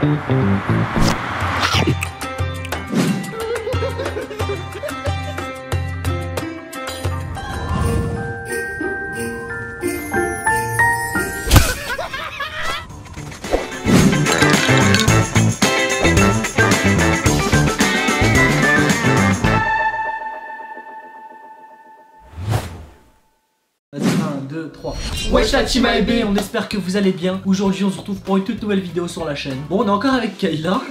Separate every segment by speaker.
Speaker 1: Vas-y, Wesh la team on espère que vous allez bien. Aujourd'hui, on se retrouve pour une toute nouvelle vidéo sur la chaîne. Bon, on est encore avec Kayla.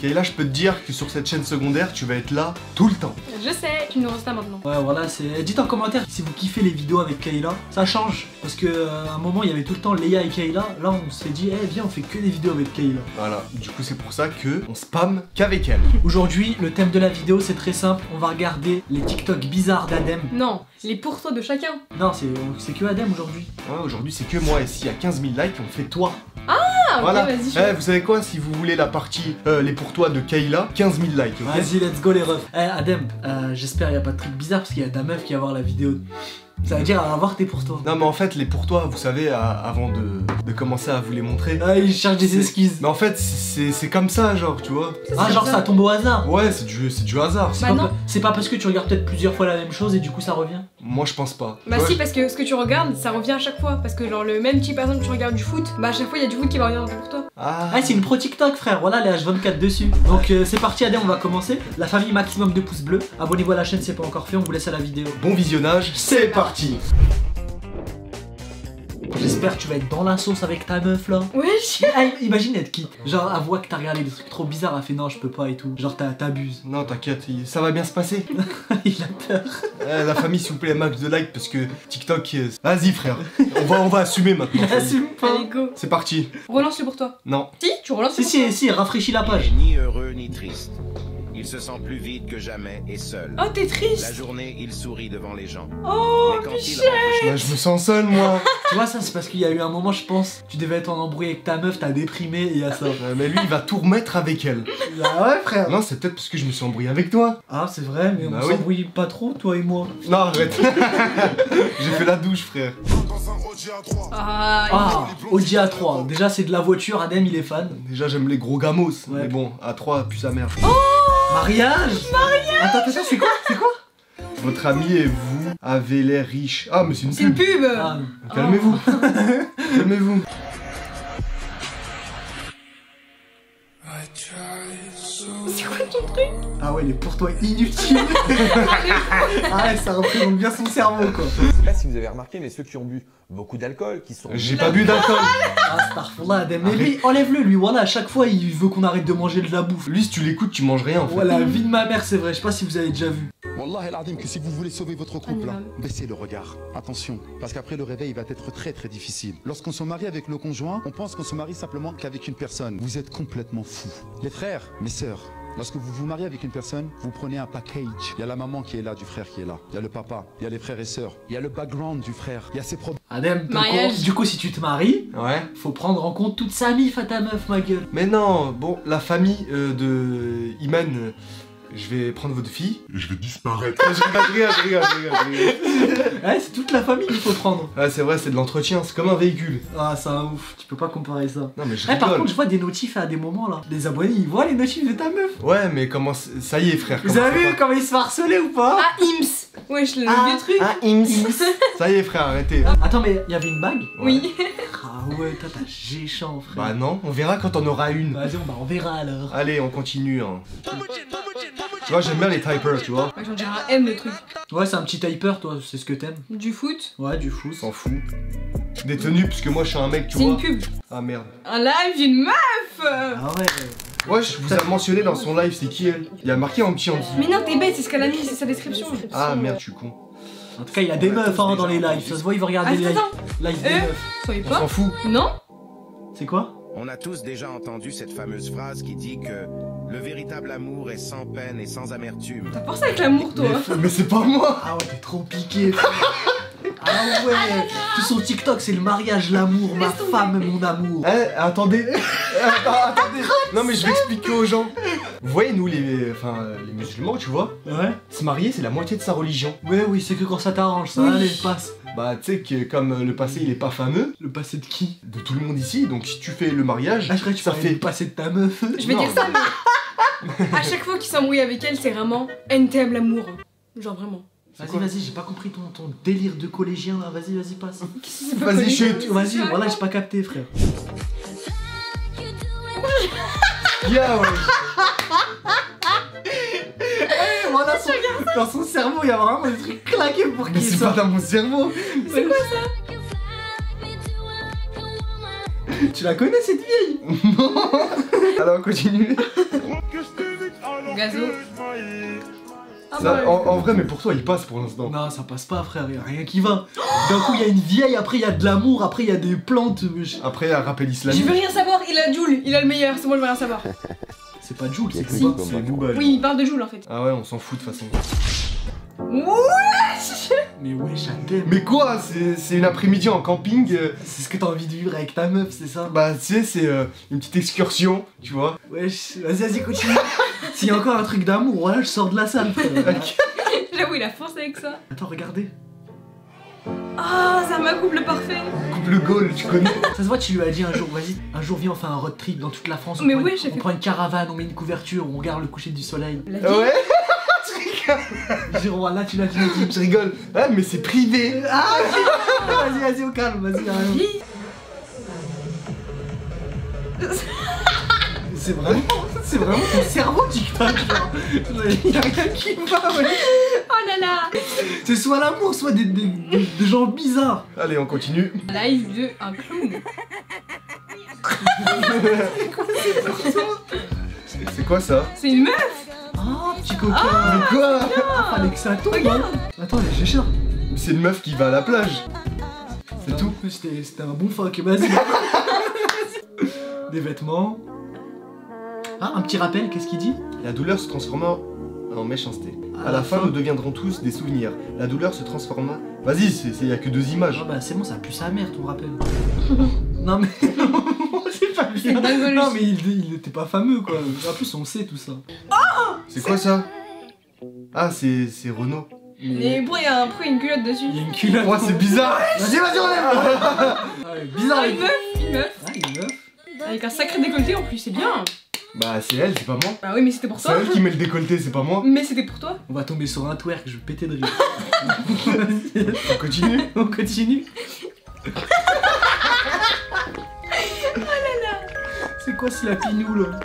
Speaker 2: Kayla, je peux te dire que sur cette chaîne secondaire, tu vas être là tout le temps.
Speaker 3: Je sais, tu nous restes là maintenant.
Speaker 1: Ouais, voilà, c'est. Dites en commentaire si vous kiffez les vidéos avec Kayla. Ça change. Parce que euh, à un moment, il y avait tout le temps Léa et Kayla. Là, on s'est dit, eh, viens, on fait que des vidéos avec Kayla.
Speaker 2: Voilà, du coup, c'est pour ça que on spam qu'avec elle.
Speaker 1: Aujourd'hui, le thème de la vidéo, c'est très simple. On va regarder les TikTok bizarres d'Adem.
Speaker 3: Non, les pour toi de chacun.
Speaker 1: Non, c'est c'est que Adem aujourd'hui.
Speaker 2: Ouais, aujourd'hui, c'est que moi. Et s'il y a 15 000 likes, on fait toi.
Speaker 3: Ah, ok,
Speaker 2: voilà.
Speaker 3: vas-y.
Speaker 2: Eh, vous savez quoi Si vous voulez la partie euh, les pour toi de Kayla, 15 000 likes, ok
Speaker 1: Vas-y, let's go les refs. Eh, Adem, euh, j'espère qu'il n'y a pas de truc bizarre parce qu'il y a ta meuf qui va voir la vidéo. Ça veut dire, elle va voir tes pour toi.
Speaker 2: Non, mais en fait, les pour toi, vous savez, à- avant de, de commencer à vous les montrer.
Speaker 1: Ah, il cherche des excuses.
Speaker 2: Mais en fait, c'est c'est comme ça, genre, tu vois.
Speaker 1: Ah, genre ça tombe au hasard.
Speaker 2: Ouais, c'est du, c'est du hasard.
Speaker 1: C'est
Speaker 3: Bah
Speaker 1: pas, c'est pas parce que tu regardes peut-être plusieurs fois la même chose et du coup ça revient.
Speaker 2: Moi, je pense pas.
Speaker 3: Bah si, parce que ce que tu regardes, ça revient à chaque fois. Parce que genre le même type personne que tu regardes du foot, bah à chaque fois il y a du foot qui va revenir pour toi.
Speaker 2: Ah,
Speaker 1: Ah, c'est une pro TikTok, frère. Voilà, les H24 dessus. Donc euh, c'est parti, Adem, on va commencer. La famille maximum de pouces bleus. Abonnez-vous à la chaîne, c'est pas encore fait. On vous laisse à la vidéo.
Speaker 2: Bon visionnage, c'est parti
Speaker 1: J'espère que tu vas être dans la sauce avec ta meuf là.
Speaker 3: Wesh
Speaker 1: Ah, imagine être qui? Genre, elle voit que t'as regardé des trucs trop bizarres, elle fait non, je peux pas et tout. Genre, t'as- t'abuses.
Speaker 2: Non, t'inquiète, ça va bien se passer.
Speaker 1: Il a peur.
Speaker 2: Eh, la famille, s'il vous plaît, max de likes parce que TikTok. euh, Vas-y, frère. On va, on va assumer maintenant.
Speaker 1: Il assume pas.
Speaker 3: Allez, go.
Speaker 2: C'est parti.
Speaker 3: Relance le pour toi.
Speaker 2: Non.
Speaker 3: Si, tu relances
Speaker 1: Si, si, si, rafraîchis la page.
Speaker 4: ni heureux ni triste. Il se sent plus vide que jamais et seul.
Speaker 3: Oh, t'es
Speaker 4: La
Speaker 3: triste
Speaker 4: journée, il sourit devant les gens.
Speaker 3: Oh,
Speaker 4: Mais quand il
Speaker 3: Michel
Speaker 4: rentre
Speaker 2: Là, je me sens seul, moi.
Speaker 1: Tu vois, ça, c'est parce qu'il y a eu un moment, je pense, tu devais être en embrouille avec ta meuf, t'as déprimé et il y a ça.
Speaker 2: Mais lui, il va tout remettre avec elle.
Speaker 1: Ah ouais, frère.
Speaker 2: Non, c'est peut-être parce que je me suis embrouillé avec toi.
Speaker 1: Ah, c'est vrai, mais
Speaker 2: Bah
Speaker 1: on
Speaker 2: oui.
Speaker 1: s'embrouille pas trop, toi et moi.
Speaker 2: Non, arrête. J'ai fait la douche, frère.
Speaker 3: Ah,
Speaker 1: Ah, Audi A3. Déjà, c'est de la voiture, Adem, il est fan.
Speaker 2: Déjà, j'aime les gros gamos.
Speaker 1: Ouais.
Speaker 2: Mais bon, à 3, puis sa mère.
Speaker 1: Mariage Mariage Attends, attends, c'est quoi C'est quoi
Speaker 2: Votre ami et vous avez l'air riche. Ah, mais c'est une
Speaker 3: c'est une
Speaker 2: pub.
Speaker 3: pub
Speaker 1: Ah,
Speaker 2: Calmez-vous. Calmez-vous.
Speaker 3: C'est quoi ton truc?
Speaker 1: Ah ouais, il est pour toi inutile. ah ouais, ça représente bien son cerveau, quoi.
Speaker 5: Je sais pas si vous avez remarqué, mais ceux qui ont bu beaucoup d'alcool, qui sont.
Speaker 2: J'ai pas bu d'alcool.
Speaker 1: Ah. Mais lui, enlève-le, lui, voilà, à chaque fois, il veut qu'on arrête de manger de la bouffe.
Speaker 2: Lui, si tu l'écoutes, tu manges rien en fait.
Speaker 1: Voilà, la vie de ma mère, c'est vrai, je sais pas si vous avez déjà vu.
Speaker 6: Wallah el Adim que si vous voulez sauver votre couple,
Speaker 3: Animal.
Speaker 6: baissez le regard. Attention, parce qu'après le réveil va être très très difficile. Lorsqu'on se marie avec le conjoint, on pense qu'on se marie simplement qu'avec une personne. Vous êtes complètement fou. Les frères, mes sœurs, lorsque vous vous mariez avec une personne, vous prenez un package. Il y a la maman qui est là, du frère qui est là. Il y a le papa, il y a les frères et sœurs, il y a le background du frère, il y a ses problèmes.
Speaker 1: Adem,
Speaker 3: Mariage.
Speaker 1: du coup, si tu te maries,
Speaker 2: Ouais.
Speaker 1: faut prendre en compte toute sa mif à ta meuf, ma gueule.
Speaker 2: Mais non, bon, la famille euh, de Iman, euh, je vais prendre votre fille.
Speaker 7: Je vais disparaître.
Speaker 2: je rigole, je rigole, je rigole, je rigole, je rigole.
Speaker 1: Ouais, c'est toute la famille qu'il faut prendre.
Speaker 2: Ah, c'est vrai, c'est de l'entretien, c'est comme un véhicule.
Speaker 1: Ah, c'est un ouf, tu peux pas comparer ça.
Speaker 2: Non, mais je
Speaker 1: Eh, par contre, je vois des notifs à des moments là. Les abonnés, ils voient les notifs de ta meuf.
Speaker 2: Ouais, mais comment. Ça y est, frère.
Speaker 1: Vous avez vu comment ils se font harceler ou pas
Speaker 3: Ah, Ims Wesh, le
Speaker 1: Ah,
Speaker 3: vieux truc
Speaker 2: Ah, Ims. Ça y est, frère, arrêtez.
Speaker 1: Attends, mais il y avait une bague
Speaker 3: Oui.
Speaker 1: Ah ouais, toi t'as géchant, frère.
Speaker 2: Bah non, on verra quand on aura une.
Speaker 1: Vas-y, on, bah, on verra alors.
Speaker 2: Allez, on continue. Hein. Tu vois, j'aime bien les typers, tu vois.
Speaker 3: Ouais, J'en dirais un M le truc.
Speaker 1: Ouais, c'est un petit typer, toi, c'est ce que t'aimes.
Speaker 3: Du foot
Speaker 1: Ouais, du fou.
Speaker 2: S'en fout. Des tenues, puisque moi je suis un mec, tu
Speaker 3: C'est une
Speaker 2: vois.
Speaker 3: pub.
Speaker 2: Ah merde.
Speaker 3: Un live d'une meuf
Speaker 1: Ah ouais.
Speaker 2: Ouais, je vous ai mentionné dans son live, c'est qui elle? Il y a marqué en petit en dessous.
Speaker 3: Mais non, t'es bête, c'est ce qu'elle a mis, c'est sa description.
Speaker 2: Ah merde, je suis con.
Speaker 1: En tout cas, il y a des meufs hein, dans les lives. Ça se voit, il va regarder les
Speaker 3: Attends,
Speaker 1: lives lives des
Speaker 3: Euh
Speaker 1: meufs.
Speaker 3: Soyez
Speaker 2: On
Speaker 3: pas.
Speaker 2: s'en fout.
Speaker 3: Non
Speaker 1: C'est quoi?
Speaker 4: On a tous déjà entendu cette fameuse phrase qui dit que le véritable amour est sans peine et sans amertume.
Speaker 3: T'as pensé avec l'amour, toi hein
Speaker 2: Mais, mais c'est pas moi
Speaker 1: Ah ouais, t'es trop piqué. frère. ah ouais. Tout son TikTok, c'est le mariage, l'amour, ma femme, mon amour.
Speaker 2: Eh, attendez attendez Non mais je vais expliquer aux gens. Vous voyez, nous les, enfin, les musulmans, tu vois,
Speaker 1: Ouais.
Speaker 2: se marier c'est la moitié de sa religion.
Speaker 1: Ouais, oui, c'est que quand ça t'arrange, ça.
Speaker 3: Oui.
Speaker 1: Allez, passe.
Speaker 2: Bah, tu sais que comme euh, le passé il est pas fameux,
Speaker 1: Le passé de qui?
Speaker 2: De tout le monde ici, donc si tu fais le mariage,
Speaker 1: Ah, je croyais que tu
Speaker 2: ça fait.
Speaker 1: du passé de ta meuf.
Speaker 3: Je vais
Speaker 2: Non.
Speaker 3: dire ça, mais à chaque fois qu'il s'embrouille avec elle, c'est vraiment NTM l'amour. Genre vraiment.
Speaker 1: Vas-y, vas-y, j'ai pas compris ton, ton délire de collégien là. Vas-y, vas-y, passe.
Speaker 2: Vas-y, chute
Speaker 1: Vas-y, voilà, j'ai pas capté, frère.
Speaker 2: Yeah, ouais.
Speaker 1: Voilà, son- dans son cerveau, il y a vraiment des trucs claqués pour
Speaker 2: Mais
Speaker 1: qu'il
Speaker 2: c'est pas
Speaker 1: sorte.
Speaker 2: dans mon cerveau.
Speaker 3: C'est quoi ça?
Speaker 1: Tu la connais cette vieille
Speaker 2: Alors, on continue.
Speaker 3: Gazo. Ah
Speaker 2: Ça,
Speaker 3: ouais.
Speaker 2: en, en vrai, mais pour toi, il passe pour l'instant.
Speaker 1: Non, ça passe pas, frère, y a rien qui va. D'un coup, il y a une vieille, après, il y a de l'amour, après, il y a des plantes. mais je-
Speaker 2: Après, un rappel
Speaker 3: Je
Speaker 2: islamique.
Speaker 3: veux rien savoir, il a Joule, il a le meilleur, c'est moi je veux rien savoir.
Speaker 1: C'est pas Jules, c'est
Speaker 5: Si.
Speaker 1: quoi
Speaker 2: C'est Booba.
Speaker 3: Oui, il parle de Joule en fait.
Speaker 2: Ah ouais, on s'en fout de toute façon.
Speaker 1: Mais wesh, je t'aime.
Speaker 2: Mais quoi C'est c'est une après-midi en camping. euh,
Speaker 1: C'est ce que t'as envie de vivre avec ta meuf, c'est ça?
Speaker 2: bah, tu sais, c'est euh, une petite excursion, tu vois.
Speaker 1: Wesh, vas-y, vas-y, continue. S'il y a encore un truc d'amour, voilà, je sors de la salle, frère.
Speaker 3: J'avoue, il a foncé avec ça.
Speaker 1: Attends, regardez.
Speaker 3: Ah, c'est un couple parfait.
Speaker 2: Coupe le goal, tu connais.
Speaker 1: Ça se voit, tu lui as dit un jour, vas-y, un jour viens, on fait un road trip dans toute la France. On,
Speaker 3: Mais
Speaker 1: prend,
Speaker 3: ouais,
Speaker 1: une, on
Speaker 3: fait-
Speaker 1: prend une caravane, on met une couverture, on regarde le coucher du soleil.
Speaker 3: La vie.
Speaker 2: Ouais
Speaker 1: Genre, voilà, tu l'as tu l'as dit.
Speaker 2: Je rigole. Ah, mais c'est privé.
Speaker 1: Ah, vas-y, vas-y, au calme, vas-y, rien. C'est vraiment, c'est vraiment ton cerveau TikTok, genre. Il y a rien qui va, ouais.
Speaker 3: Oh là là.
Speaker 1: C'est soit l'amour, soit des, des, des- des gens bizarres.
Speaker 2: Allez, on continue.
Speaker 3: Live de un clown.
Speaker 2: C'est quoi ça?
Speaker 3: C'est une meuf.
Speaker 1: Ah, petit coquin.
Speaker 2: Mais quoi
Speaker 1: Fallait que ça tombe,
Speaker 3: Regarde.
Speaker 1: hein. Attends, cher.
Speaker 2: Mais C'est une meuf qui va à la plage. C'est tout.
Speaker 1: C'était c'était un bon fuck, vas-y. Des vêtements. Ah, un petit rappel, qu'est-ce qu'il dit?
Speaker 2: La douleur se transforma en méchanceté.
Speaker 1: À
Speaker 2: À
Speaker 1: la
Speaker 2: fin,
Speaker 1: fin.
Speaker 2: nous deviendrons tous des souvenirs. La douleur se transforma. Vas-y, c'est c'est- y a que deux
Speaker 1: Ah
Speaker 2: images.
Speaker 1: bah c'est bon, ça pue sa mère ton rappel. non mais c'est pas bien. Non mais il, il était pas fameux quoi. En plus on sait tout ça.
Speaker 2: C'est quoi ça Ah, c'est c'est Renault.
Speaker 3: Mais pourquoi il y a un pourquoi il y a une culotte dessus
Speaker 1: Il y a une culotte.
Speaker 2: Oh, c'est bizarre
Speaker 1: Vas-y, vas-y, on lève ah, Bizarre
Speaker 3: Ah,
Speaker 1: les
Speaker 3: une meuf, une meuf.
Speaker 1: Ah, une meuf.
Speaker 3: Avec un sacré décolleté en plus, c'est bien.
Speaker 2: Bah, c'est elle, c'est pas moi.
Speaker 3: Bah oui, mais c'était pour
Speaker 2: C'est
Speaker 3: toi.
Speaker 2: elle qui met le décolleté, c'est pas moi.
Speaker 3: Mais c'était pour toi.
Speaker 1: On va tomber sur un twerk, je vais péter de rire.
Speaker 2: On continue
Speaker 1: on continue. C'est quoi ce lapinou là?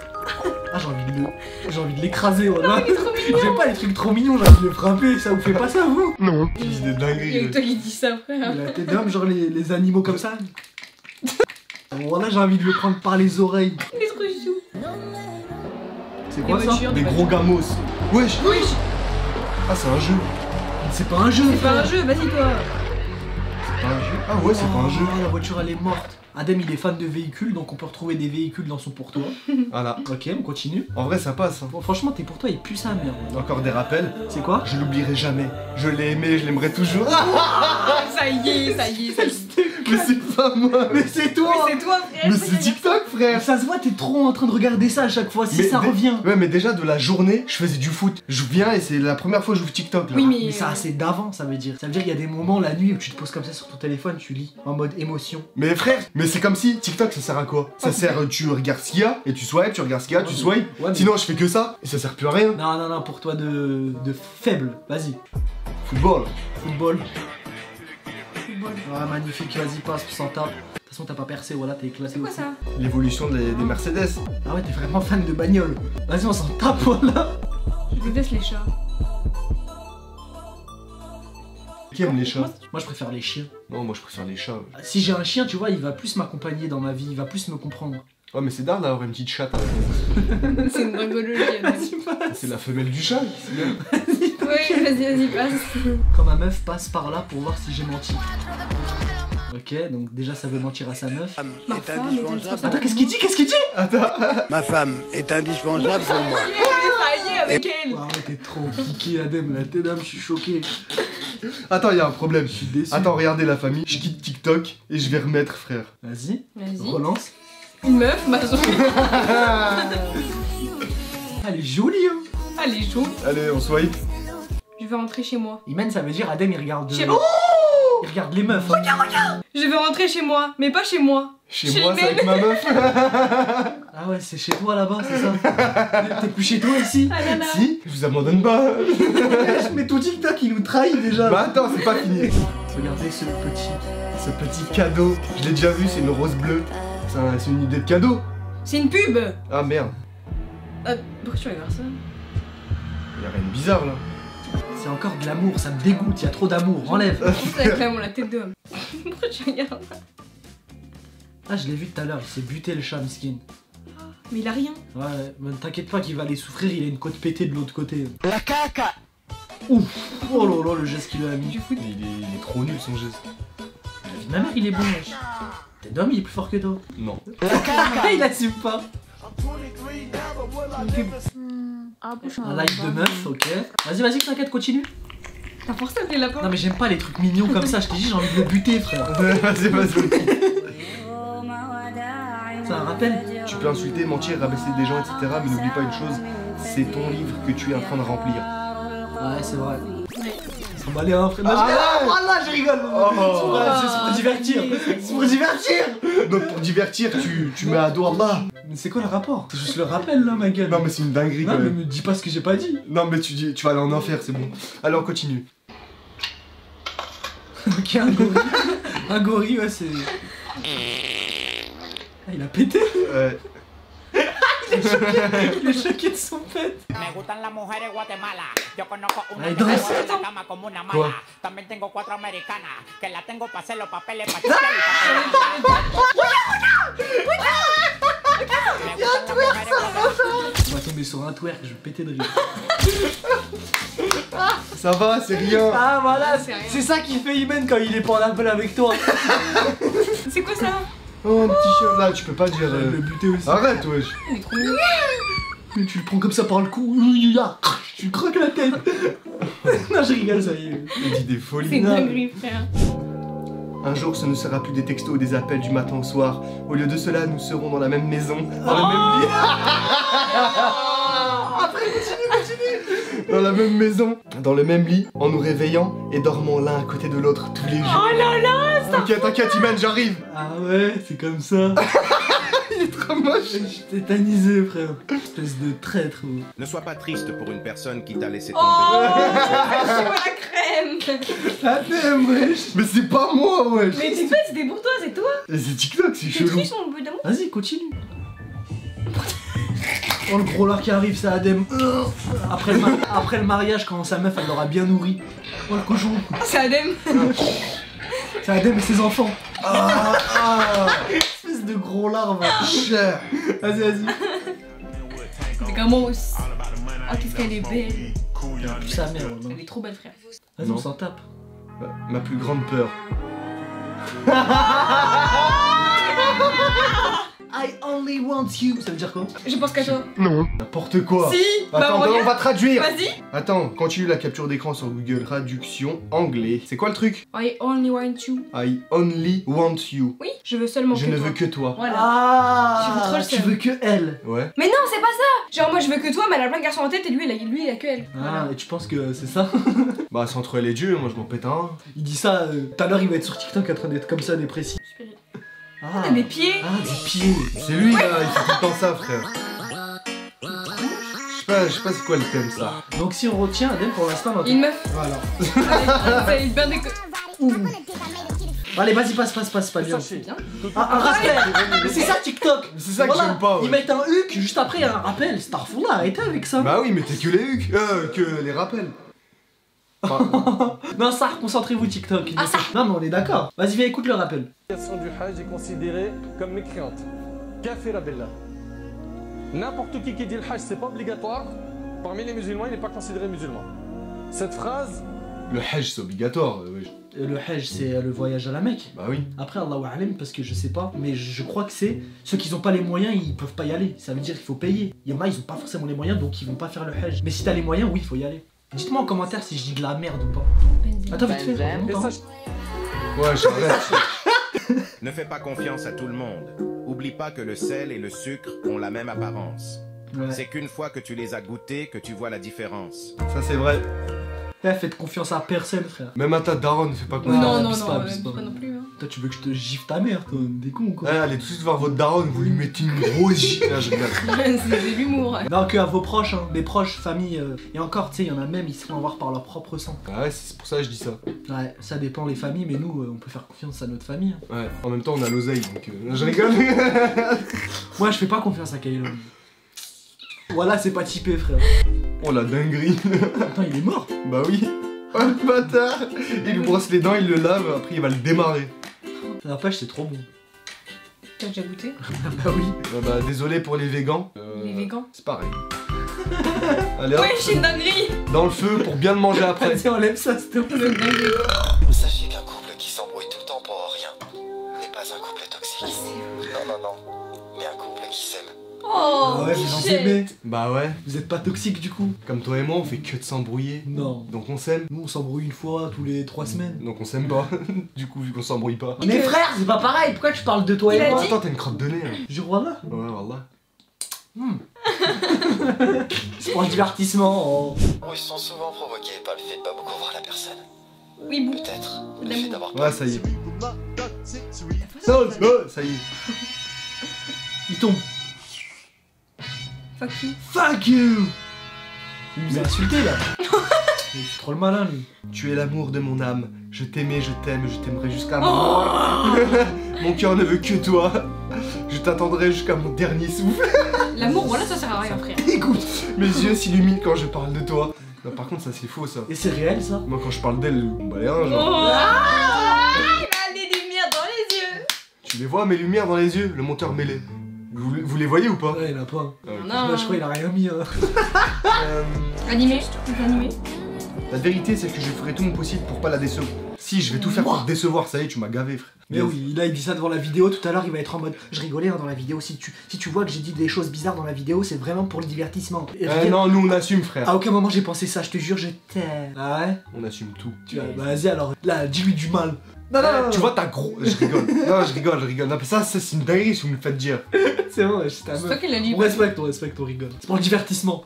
Speaker 1: Ah j'ai envie de le. J'ai envie de l'écraser voilà.
Speaker 3: Il est trop mignon.
Speaker 1: J'aime pas les trucs trop mignons, j'ai envie de le frapper, ça vous fait pas ça vous?
Speaker 2: Non. Fils de
Speaker 3: Il y a
Speaker 2: dinguerie.
Speaker 3: que toi qui dis ça, frère.
Speaker 1: La tête d'homme, genre les, les animaux comme ça. Voilà, j'ai envie de le prendre par les oreilles.
Speaker 3: Il est trop chou.
Speaker 1: C'est
Speaker 3: Des
Speaker 1: quoi ça
Speaker 3: voitures,
Speaker 2: Des
Speaker 3: des
Speaker 2: gros gamos? Wesh
Speaker 3: Oui,
Speaker 2: Ah, c'est un jeu.
Speaker 1: C'est pas un jeu.
Speaker 3: c'est pas un jeu, vas-y toi.
Speaker 2: C'est pas un jeu Ah ouais, c'est pas un jeu.
Speaker 1: Oh, La voiture elle est morte. Adem il est fan de véhicules, donc on peut retrouver des véhicules dans son pour-toi.
Speaker 2: Voilà.
Speaker 1: Ok, on continue.
Speaker 2: En vrai, ça passe. hein.
Speaker 1: Bon, franchement, tes pour-toi il pue sa mère.
Speaker 2: Encore des rappels.
Speaker 1: C'est quoi
Speaker 2: Je l'oublierai jamais. Je l'ai aimé, je l'aimerai toujours.
Speaker 3: Ah, ça y est, ça y est, ça y est.
Speaker 2: Mais c'est pas moi.
Speaker 1: Mais c'est toi
Speaker 3: Mais c'est toi, frère.
Speaker 2: Mais c'est
Speaker 3: est.
Speaker 2: TikTok, frère.
Speaker 1: Ça se voit, t'es trop en train de regarder ça à chaque fois, si
Speaker 2: Mais
Speaker 1: ça revient.
Speaker 2: Ouais, mais déjà de la journée, je faisais du foot. Je viens et c'est la première fois que j'ouvre TikTok là.
Speaker 3: Oui, mais.
Speaker 1: Mais ça c'est d'avant, ça veut dire. Ça veut dire qu'il y a des moments la nuit où tu te poses comme ça sur ton téléphone, tu lis en mode émotion.
Speaker 2: Mais frère, mais c'est comme si TikTok ça sert à quoi? Ça sert, tu regardes ce qu'il y a et tu swipes, tu regardes ce qu'il y a, tu swipes.
Speaker 1: Ouais, mais-
Speaker 2: Sinon, je fais que ça et ça sert plus à rien.
Speaker 1: Non, non, non, pour toi de, de faible. Vas-y,
Speaker 2: Football.
Speaker 1: football. Ah, magnifique, vas-y, passe, sans tape. De toute façon, t'as pas percé, voilà, t'es éclaté.
Speaker 3: C'est quoi
Speaker 1: aussi.
Speaker 3: ça?
Speaker 2: L'évolution des, des Mercedes.
Speaker 1: Ah ouais, t'es vraiment fan de bagnole. Vas-y, on s'en tape, voilà.
Speaker 3: Je déteste les chats.
Speaker 2: Qui aime les chats
Speaker 1: Moi, je préfère les chiens.
Speaker 2: Non, moi je préfère les chats.
Speaker 1: Si j'ai un chien, tu vois, il va plus m'accompagner dans ma vie, il va plus me comprendre.
Speaker 2: Oh, mais c'est d'art d'avoir une petite chatte.
Speaker 3: C'est une dragologie.
Speaker 2: C'est la femelle du chat.
Speaker 3: Oui, vas-y, vas-y, passe.
Speaker 1: Quand ma meuf passe par là pour voir si j'ai menti. Ok, donc déjà ça veut mentir à sa meuf.
Speaker 3: Ma femme est indispensable.
Speaker 1: Attends, qu'est-ce qu'il dit Qu'est-ce qu'il dit?
Speaker 7: Ma femme est indispensable pour moi.
Speaker 3: Avec elle.
Speaker 1: Ah ouais, t'es trop piqué, Adem, la tête d'âme, je suis choqué.
Speaker 2: Attends, il y a un problème.
Speaker 1: Je suis déçu.
Speaker 2: Attends, regardez la famille. Je quitte TikTok et je vais remettre, frère.
Speaker 1: Vas-y,
Speaker 3: Vas-y.
Speaker 1: relance.
Speaker 3: Une meuf, ma zone.
Speaker 1: Elle est jolie, hein.
Speaker 3: Elle est chaude.
Speaker 2: Allez, on swipe.
Speaker 3: Je vais rentrer chez moi.
Speaker 1: Imen, ça veut dire Adem, il regarde.
Speaker 3: Chez-
Speaker 1: Oh Il regarde les meufs. hein.
Speaker 3: Je veux rentrer chez moi, mais pas chez moi.
Speaker 2: Chez
Speaker 3: Chez
Speaker 2: moi, c'est avec ma meuf.
Speaker 1: Ah ouais, c'est chez toi là-bas, c'est ça T'es plus chez toi ici
Speaker 3: Ah là là.
Speaker 2: si, je vous abandonne pas.
Speaker 1: Mais ton TikTok il nous trahit déjà.
Speaker 2: Bah attends, c'est pas fini.
Speaker 1: Regardez ce petit.
Speaker 2: Ce petit cadeau, je l'ai déjà vu, c'est une rose bleue. C'est un- c'est une idée de cadeau.
Speaker 3: C'est une pub
Speaker 2: Ah merde,
Speaker 3: Euh, Pourquoi tu regardes ça
Speaker 2: y'a rien de bizarre là.
Speaker 1: C'est encore de l'amour, ça me dégoûte, il y a trop d'amour, enlève.
Speaker 3: C'est la tête d'homme. Pourquoi tu regardes
Speaker 1: Ah, je l'ai vu tout à l'heure, il s'est buté le chat, miskin.
Speaker 3: Mais il a rien.
Speaker 1: Ouais, mais t'inquiète pas qu'il va aller souffrir, il a une côte pétée de l'autre côté. La caca Ouf Oh là là, le geste qu'il a mis.
Speaker 3: Du foot.
Speaker 2: Il est, il est trop nul son geste.
Speaker 1: La vie de ma mère, il est bon, wesh. T'es homme, il est plus fort que toi.
Speaker 2: Non.
Speaker 1: il assume pas. Un like de meuf, ok. Vas-y, vas-y, t'inquiète, continue.
Speaker 3: T'as forcé à appeler la
Speaker 1: Non, mais j'aime pas les trucs mignons comme ça, je t'ai dit, j'ai envie de le buter, frère.
Speaker 2: vas-y, vas-y.
Speaker 1: Un
Speaker 2: Tu peux insulter, mentir, rabaisser des gens, etc. Mais n'oublie pas une chose, c'est ton livre que tu es en train de remplir.
Speaker 1: Ouais, c'est vrai. Ça va aller, hein, frère.
Speaker 2: Ah,
Speaker 1: Ah là, je rigole.
Speaker 2: Oh.
Speaker 1: C'est pour- C'est pour divertir. C'est pour divertir.
Speaker 2: Donc pour divertir, tu, tu mets à dos Allah.
Speaker 1: Mais c'est quoi le rapport? C'est juste le rappel, là, ma gueule.
Speaker 2: Non mais c'est une dinguerie
Speaker 1: Non,
Speaker 2: quand
Speaker 1: mais
Speaker 2: même.
Speaker 1: me dis pas ce que j'ai pas dit.
Speaker 2: Non mais tu dis, tu vas aller en enfer, c'est bon. Allez, on continue.
Speaker 1: Ok, un gorille. un gorille, ouais, c'est. Ah, il a pété.
Speaker 2: Ouais.
Speaker 1: Il est choqué de son pète.
Speaker 8: Me gustan las mujeres Guatemala. Yo conozco una
Speaker 1: Ay,
Speaker 8: que
Speaker 1: ¿dónde
Speaker 8: se
Speaker 1: está?
Speaker 8: en la cama como una
Speaker 2: ¿Cuál?
Speaker 8: mala. También tengo cuatro americanas que la tengo para hacer los papeles para chequear y gustan las mujeres Guatemala.
Speaker 1: On va tomber sur un twerk, je vais péter de rire.
Speaker 2: Ça va, c'est rien.
Speaker 1: Ah, voilà,
Speaker 3: C'est rien.
Speaker 1: c'est ça qui fait Imen quand il est pas en appel avec toi.
Speaker 3: C'est quoi ça?
Speaker 2: Oh un petit chien. Là, tu peux pas dire. Euh,
Speaker 1: le buter aussi.
Speaker 2: Arrête, wesh.
Speaker 3: Il est trop mignon.
Speaker 1: Mais tu le prends comme ça par le cou. Tu lui croques la tête. non, je rigole, ça y est.
Speaker 2: Il dit des
Speaker 3: C'est
Speaker 2: folies.
Speaker 3: une dinguerie, frère.
Speaker 2: Un jour, ce ne sera plus des textos ou des appels du matin au soir. Au lieu de cela, nous serons dans la même maison, dans le même lit. Après, continue, continue. Dans la même maison, dans le même lit, en nous réveillant et dormant l'un à côté de l'autre tous les jours.
Speaker 3: Oh là là
Speaker 2: T'inquiète, t'inquiète, Iman, j'arrive.
Speaker 1: Ah ouais, c'est comme ça.
Speaker 2: Il est trop moche.
Speaker 1: Je suis tétanisé, frère. Espèce de traître.
Speaker 4: Ne sois pas triste pour une personne qui t'a laissé
Speaker 3: Oh
Speaker 4: tomber.
Speaker 3: C'est moi la crème
Speaker 2: La thème, wesh. Mais c'est pas moi, wesh.
Speaker 3: Mais pas, c'était pour toi, c'est toi
Speaker 2: C'est TikTok, c'est chelou.
Speaker 3: triches mon bout d'amour
Speaker 1: Vas-y, continue. Oh, le gros lard qui arrive, c'est Adem. Après le, ma- après le mariage, quand sa meuf, elle l'aura bien nourri. Oh, le cochon.
Speaker 3: C'est Adem
Speaker 1: C'est Adem et ses enfants.
Speaker 2: Ah, ah.
Speaker 1: Espèce de gros larve.
Speaker 2: Cher.
Speaker 1: Vas-y, vas-y.
Speaker 3: C'est Gamos Oh, qu'est-ce qu'elle est belle
Speaker 1: Plus sa mère, non.
Speaker 3: Elle est trop belle, frère.
Speaker 1: Vas-y, on s'en tape.
Speaker 2: Ma- Ma plus grande peur.
Speaker 1: I only want you. Ça veut dire quoi
Speaker 3: Je pense qu'à toi.
Speaker 2: Non. N'importe quoi.
Speaker 3: Si Bah
Speaker 2: Attends, on
Speaker 3: regarde
Speaker 2: va traduire.
Speaker 3: Vas-y
Speaker 2: Attends, continue la capture d'écran sur Google Traduction anglais. C'est quoi le truc
Speaker 3: I only want you.
Speaker 2: I only want you.
Speaker 3: Oui, je veux seulement
Speaker 2: Je
Speaker 3: que
Speaker 2: ne
Speaker 3: toi.
Speaker 2: veux que toi.
Speaker 3: Voilà.
Speaker 1: Ah
Speaker 3: Tu veux trop le
Speaker 1: Tu
Speaker 3: seum.
Speaker 1: veux que elle.
Speaker 2: Ouais.
Speaker 3: Mais non, c'est pas ça Genre, moi je veux que toi, mais elle a plein de garçons en tête et lui, il a, lui, il a que elle.
Speaker 1: Ah,
Speaker 3: Voilà.
Speaker 1: et tu penses que c'est ça
Speaker 2: Bah, c'est entre elle et Dieu, moi je m'en pète un.
Speaker 1: Il dit ça, euh, tout à l'heure il va être sur TikTok en train d'être comme ça, dépressif.
Speaker 3: Spirit.
Speaker 1: Ah,
Speaker 3: Ah, mes pieds
Speaker 1: ah des pieds.
Speaker 2: C'est lui là, il fait tout le temps ça, frère. Je sais pas, je sais pas c'est quoi le thème ça.
Speaker 1: Donc si on retient Adem pour l'instant, va-
Speaker 3: Une meuf.
Speaker 1: Voilà.
Speaker 3: Allez,
Speaker 1: vas-y, passe, passe, passe, pas bien.
Speaker 3: C'est bien.
Speaker 1: Ah, un rappel Mais C'est ça TikTok
Speaker 2: C'est ça que
Speaker 1: Voilà,
Speaker 2: j'aime pas, ouais.
Speaker 1: Ils mettent un huc, juste après il y a un rappel. Starfoula, arrêtez avec ça.
Speaker 2: Bah oui, mais t'es que les hucs, euh, que les rappels.
Speaker 1: Non, ça, concentrez-vous TikTok.
Speaker 3: Ah, ça.
Speaker 1: Non, mais on est d'accord. Vas-y, viens, écoute le rappel.
Speaker 9: L'obligation du Hajj est considérée comme mécréante. Kafira billah. N'importe qui qui dit le Hajj, c'est pas obligatoire. Parmi les musulmans, il n'est pas considéré musulman. Cette phrase,
Speaker 2: le Hajj c'est obligatoire, euh, wesh.
Speaker 1: Euh, Le Hajj, c'est euh, le voyage à la Mecque.
Speaker 2: Bah oui.
Speaker 1: Après, Allahu Alam, parce que je sais pas, mais je crois que c'est ceux qui n'ont pas les moyens, ils peuvent pas y aller. Ça veut dire qu'il faut payer. Il y en a, ils ont pas forcément les moyens, donc ils vont pas faire le Hajj. Mais si t'as les moyens, oui, il faut y aller. Dites-moi en commentaire si je dis de la merde ou pas. Attends, vite fait, longtemps.
Speaker 9: ça,
Speaker 2: Ouais, j'arrête.
Speaker 4: Ne fais pas confiance à tout le monde. Oublie pas que le sel et le sucre ont la même apparence.
Speaker 1: Ouais.
Speaker 4: C'est qu'une fois que tu les as goûtés que tu vois la différence.
Speaker 2: ça c'est vrai.
Speaker 1: Eh, faites confiance à personne, frère.
Speaker 2: Même à ta daronne, fais pas confiance.
Speaker 3: non, non, non,
Speaker 1: pas,
Speaker 3: euh,
Speaker 1: abuse pas.
Speaker 3: pas non plus. Hein.
Speaker 1: Toi, tu veux que je te gifle ta mère, toi Des cons, quoi.
Speaker 2: Eh, allez tout de suite voir votre daronne, vous lui mettez une grosse gifle. Ah.
Speaker 3: C'est de l'humour.
Speaker 1: Non, que à vos proches, hein, des proches, famille. euh, Et encore, tu sais, il y en a même, ils se font avoir par leur propre sang.
Speaker 2: Ah ouais, c'est pour ça que je dis ça.
Speaker 1: Ouais, ça dépend les familles, mais nous, euh, on peut faire confiance à notre famille. hein.
Speaker 2: Ouais, en même temps, on a l'oseille, donc euh, je rigole.
Speaker 1: Moi, je fais pas confiance à Kaelon. Voilà, c'est pas typé, frère.
Speaker 2: oh la dinguerie.
Speaker 1: Attends, il est mort.
Speaker 2: bah oui. Oh le bâtard. Il lui brosse les dents, il le lave, après il va le démarrer.
Speaker 1: La pêche, c'est trop bon.
Speaker 3: T'as déjà goûté
Speaker 1: bah oui.
Speaker 2: Bah, bah désolé pour les végans. Euh,
Speaker 3: Les végans
Speaker 2: C'est pareil. Allez hop,
Speaker 3: Ouais, j'ai une dinguerie
Speaker 2: dans le feu pour bien le manger après.
Speaker 1: Vas-y, enlève ça, s'il te plaît.
Speaker 3: Oh,
Speaker 1: Ah ouais, vous aimez.
Speaker 2: Bah ouais,
Speaker 1: Vous êtes pas toxique du coup
Speaker 2: comme toi et moi, on fait que de s'embrouiller.
Speaker 1: Non.
Speaker 2: Donc on s'aime.
Speaker 1: Nous, on s'embrouille une fois tous les trois semaines.
Speaker 2: Donc on s'aime pas. du coup, vu qu'on s'embrouille pas.
Speaker 1: Mais frère, c'est pas pareil. Pourquoi tu parles de toi
Speaker 3: Il
Speaker 1: et
Speaker 3: a
Speaker 1: moi
Speaker 3: dit-
Speaker 2: Attends, t'as une crotte de nez. Hein.
Speaker 1: Je vois là.
Speaker 2: Ouais, voilà.
Speaker 1: C'est pour le divertissement. oh.
Speaker 10: Ils sont souvent provoqués par le fait de pas beaucoup voir la personne.
Speaker 3: Oui, bon.
Speaker 10: Peut-être le
Speaker 3: D'amour.
Speaker 10: fait d'avoir
Speaker 2: Ouais, ça y est. Non, non, ça y est.
Speaker 1: Il tombe.
Speaker 3: Fuck you.
Speaker 1: Fuck you Il nous a insulté là. Il est trop le malin lui.
Speaker 2: Tu es l'amour de mon âme. Je t'aimais, je t'aime, je t'aimerai jusqu'à mort. mon cœur ne veut que toi. Je t'attendrai jusqu'à mon dernier souffle.
Speaker 3: L'amour, voilà, ça sert à rien, frère.
Speaker 2: Écoute, mes yeux s'illuminent quand je parle de toi. Non, par contre, ça c'est faux ça.
Speaker 1: Et c'est réel ça?
Speaker 2: Moi, quand je parle d'elle, bah les reins,
Speaker 3: Oh
Speaker 2: genre.
Speaker 3: Ah, Il a des lumières dans les yeux
Speaker 2: Tu les vois, mes lumières dans les yeux, le monteur mêlé. Vous, vous les voyez ou pas
Speaker 1: Ouais, il a pas.
Speaker 2: Ah.
Speaker 3: Non.
Speaker 1: Là, je crois qu'il a rien mis. hein.
Speaker 2: Euh,
Speaker 3: Animé Des animés
Speaker 2: La vérité, c'est que je ferai tout mon possible pour pas la décevoir. Si, je vais tout faire pour te décevoir, ça y est, tu m'as gavé, frère.
Speaker 1: Mais oui, là il dit ça devant la vidéo, tout à l'heure il va être en mode Je rigolais hein, dans la vidéo, si tu, si tu vois que j'ai dit des choses bizarres dans la vidéo, c'est vraiment pour le divertissement. Et
Speaker 2: Eh non, nous on assume, frère.
Speaker 1: À aucun moment j'ai pensé ça, je te jure, je t'aime. Ah ouais
Speaker 2: On assume tout.
Speaker 1: Tu bah, vas-y alors, là, dis-lui du mal. Non, non, non,
Speaker 2: tu vois, t'as gros. Je rigole. non, je rigole, je rigole. Non, mais ça, ça c'est une dinguerie si vous me le faites dire.
Speaker 1: c'est vrai, c'est ta
Speaker 3: C'est toi qui l'as dit.
Speaker 1: On respecte, on respecte, on rigole. C'est pour le divertissement.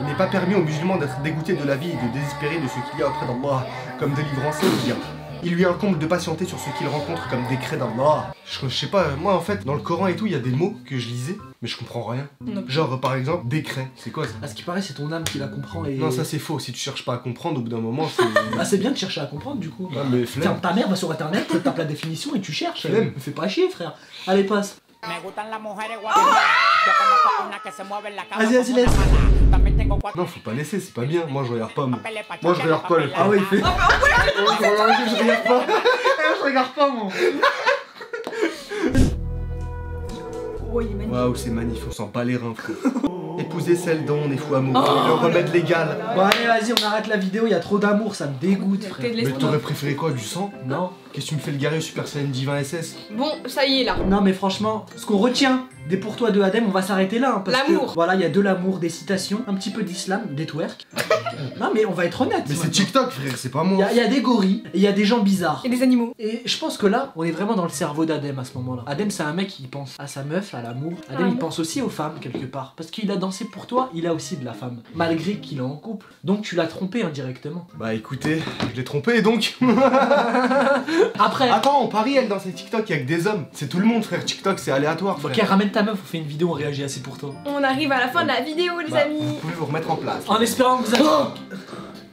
Speaker 2: Il n'est pas permis aux musulmans d'être dégoûtés de la vie et de désespérer de ce qu'il y a auprès d'Allah comme délivrance et bien. Il lui incombe de patienter sur ce qu'il rencontre comme décret d'Allah. Je, je sais pas, moi en fait, dans le Coran et tout, il y a des mots que je lisais, mais je comprends rien.
Speaker 3: Non.
Speaker 2: Genre, par exemple, décret, c'est quoi ça
Speaker 1: À ce qui paraît, c'est ton âme qui la comprend et.
Speaker 2: Non, ça c'est faux. Si tu cherches pas à comprendre, au bout d'un moment, c'est.
Speaker 1: Ah, c'est bien de chercher à comprendre du coup.
Speaker 2: Ah, mais flemme.
Speaker 1: Tiens, ta mère va sur internet, tape la définition et tu cherches.
Speaker 2: Flemme.
Speaker 1: Me fais pas chier, frère. Allez, passe. Vas-y, vas-y, laisse.
Speaker 2: Non, faut pas laisser, c'est pas bien. Moi, je regarde pas, moi. Moi, je regarde pas le.
Speaker 1: Ah ouais, il fait.
Speaker 2: Oh, je regarde- je regarde pas. je regarde pas, moi.
Speaker 3: Oh, il est magnifique.
Speaker 2: Waouh, c'est magnifique, on sent pas les reins, frère. Épouser celle dont on est fou amoureux, le remède légal.
Speaker 1: Bon, allez, vas-y, on arrête la vidéo, il y a trop d'amour, ça me dégoûte, frère.
Speaker 2: Mais t'aurais préféré quoi, du sang?
Speaker 1: Non.
Speaker 2: Qu'est-ce que tu me fais le garer au Super Saiyan Divin SS
Speaker 3: Bon, ça y est là.
Speaker 1: Non, mais franchement, ce qu'on retient des pour toi de Adem, on va s'arrêter là. hein, parce que,
Speaker 3: L'amour.
Speaker 1: Voilà, il y a de l'amour, des citations, un petit peu d'islam, des twerk. non, mais on va être honnête.
Speaker 2: Mais c'est. TikTok, frère, c'est pas moi.
Speaker 1: il y a des gorilles, et il y a des gens bizarres.
Speaker 3: Et des animaux.
Speaker 1: Et je pense que là, on est vraiment dans le cerveau d'Adem à ce moment-là. Adem, c'est un mec qui pense à sa meuf, à l'amour. Adem,
Speaker 3: Ah
Speaker 1: il pense aussi aux femmes, quelque part. Parce qu'il a dansé pour toi, il a aussi de la femme. Malgré qu'il est en couple. Donc tu l'as trompé indirectement.
Speaker 2: Bah écoutez, je l'ai trompé donc.
Speaker 1: Après,
Speaker 2: Attends, on parie, elle, dans ses TikTok, il y a que des hommes. C'est tout le monde, frère. TikTok, c'est aléatoire, frère.
Speaker 1: ok, ramène ta meuf, on fait une vidéo, on réagit assez pour toi.
Speaker 3: On arrive à la fin de la vidéo, les
Speaker 2: Bah,
Speaker 3: amis.
Speaker 2: Vous pouvez vous remettre en place.
Speaker 1: En espérant que vous avez.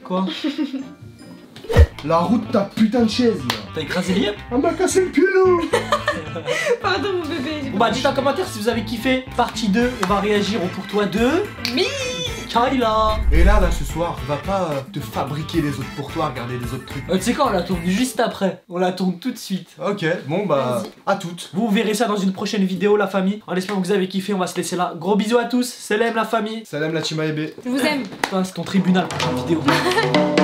Speaker 1: Quoi
Speaker 2: La route ta putain de chaise, là.
Speaker 1: T'as écrasé l'IEP
Speaker 2: On m'a cassé le culot.
Speaker 3: Pardon, mon bébé. j'ai
Speaker 1: Bon bah
Speaker 3: pas
Speaker 1: dites en commentaire si vous avez kiffé partie 2, on va réagir au pour toi 2.
Speaker 3: Mi
Speaker 1: Kyla
Speaker 2: Et là, là, ce soir, va pas euh, te fabriquer les autres pour toi, regarder les autres trucs.
Speaker 1: Euh, Tu sais quoi, on la tourne juste après. On la tourne tout de suite.
Speaker 2: Ok, bon bah, à toutes.
Speaker 1: Vous verrez ça dans une prochaine vidéo, la famille. En espérant que vous avez kiffé, on va se laisser là. Gros bisous à tous, c'est l'aime la famille.
Speaker 2: Salam la Chima Ebe.
Speaker 3: Je vous aime.
Speaker 1: Putain, c'est ton tribunal pour une vidéo.